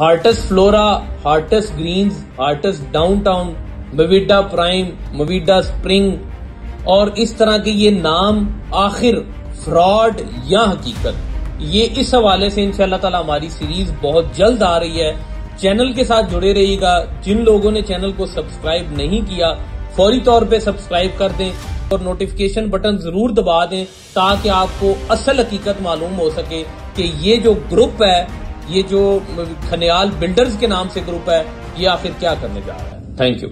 Hearts Flora Hearts Greens Hearts Downtown मविडा Prime मविडा Spring और इस तरह के ये नाम आखिर फ्रॉड या हकीकत, ये इस हवाले से इनशाला ताला हमारी सीरीज़ बहुत जल्द आ रही है। चैनल के साथ जुड़े रहिएगा। जिन लोगों ने चैनल को सब्सक्राइब नहीं किया, फौरी तौर पे सब्सक्राइब कर दें और नोटिफिकेशन बटन ज़रूर दबा दें ताकि आपको असल हकीकत मालूम हो सके कि ये जो ग्रुप है ये जो खनियाल बिल्डर्स के नाम से ग्रुप है, ये आखिर क्या करने जा रहा है? Thank you